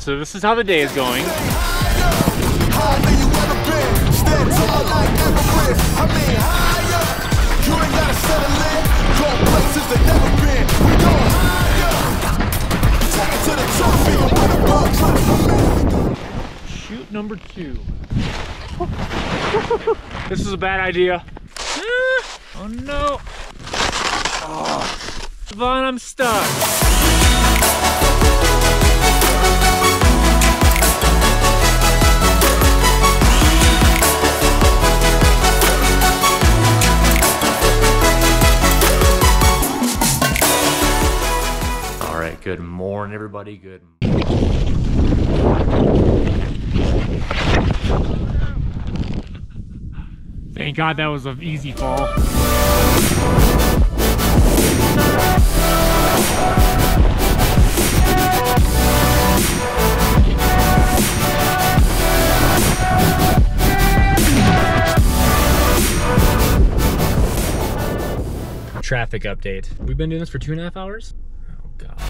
so this is how the day is going. Shoot number two. this is a bad idea. Ah, Oh no. Oh. Vaughn, I'm stuck. Morning, everybody. Good Thank God that was an easy fall. Traffic update. We've been doing this for two and a half hours? Oh, God.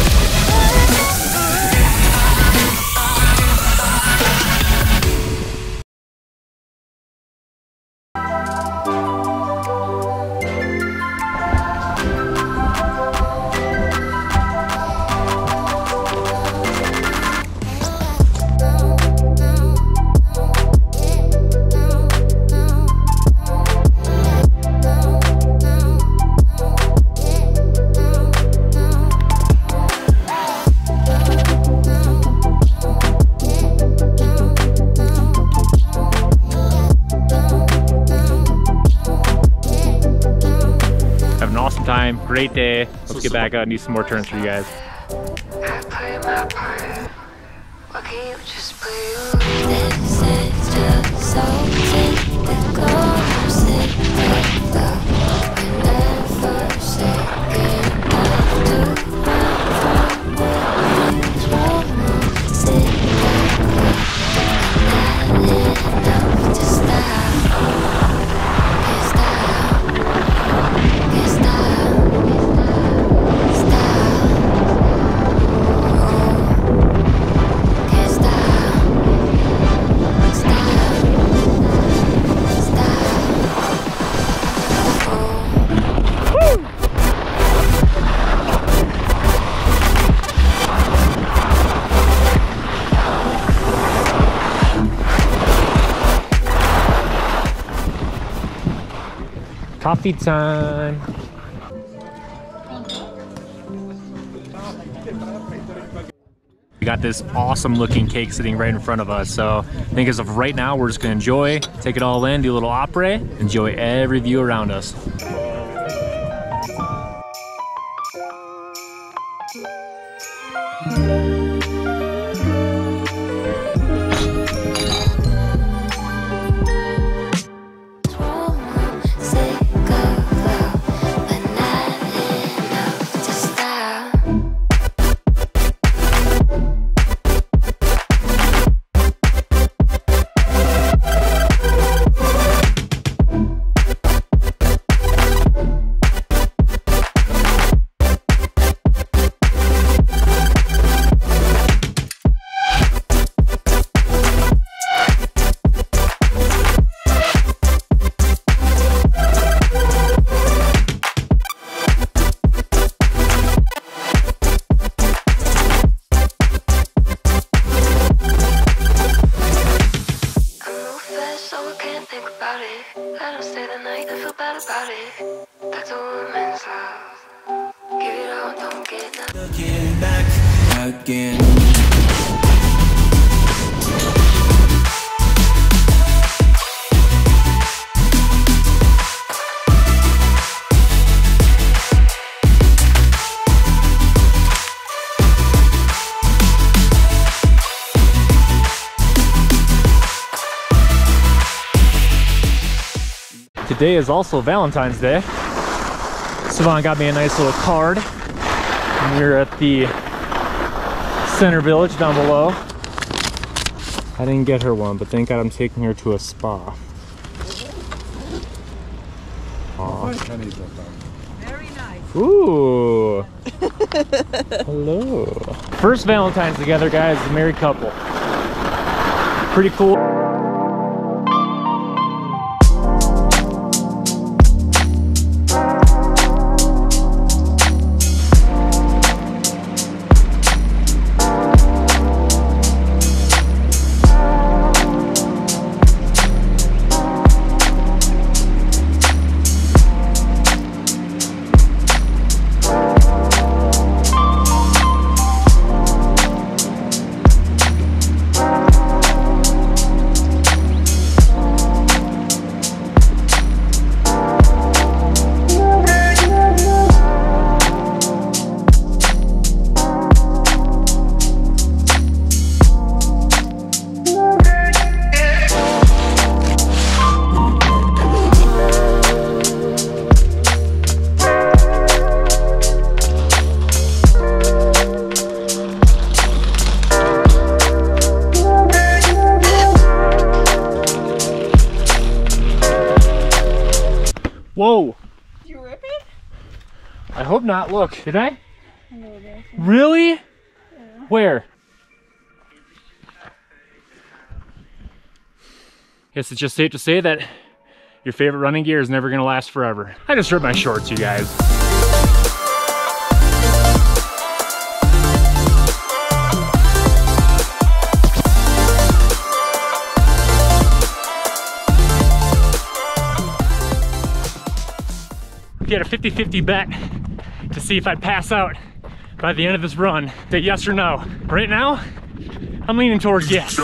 Have an awesome time. Great day. Let's get back out and do some more turns for you guys. I Coffee time. We got this awesome looking cake sitting right in front of us. So I think as of right now, we're just gonna enjoy, take it all in, do a little opera, enjoy every view around us. Today is also Valentine's Day. Savon got me a nice little card. We're at the Center Village down below. I didn't get her one, but thank God I'm taking her to a spa. Very nice. Ooh. Hello. First Valentine's together, guys, A married couple. Pretty cool. Whoa. Did you rip it? I hope not. Look, did I? Really? Where? Guess it's just safe to say that your favorite running gear is never gonna last forever. I just ripped my shorts, you guys. If you had a 50-50 bet to see if I'd pass out by the end of this run, that yes or no. Right now, I'm leaning towards yes.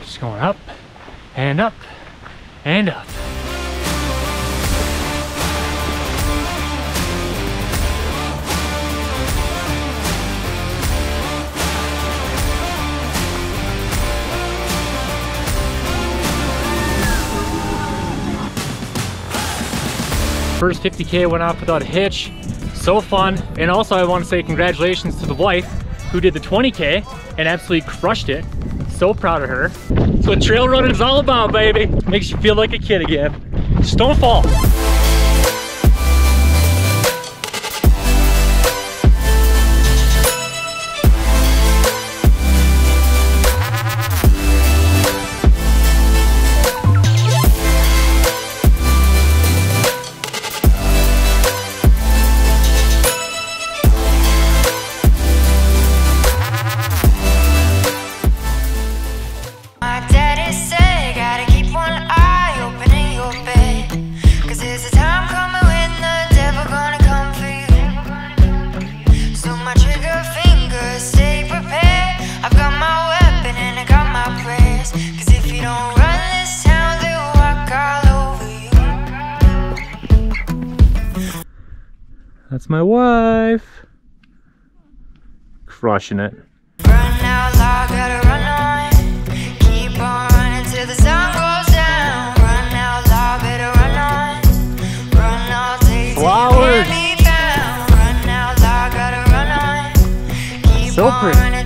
Just going up and up First 50K went off without a hitch. So fun. And also I want to say congratulations to the wife who did the 20K and absolutely crushed it. So proud of her. That's what trail running is all about, baby. Makes you feel like a kid again. Just don't fall. On. my wife. Crushing it. Flowers. you can't be found. Run out loud, gotta run on. Keep So pretty.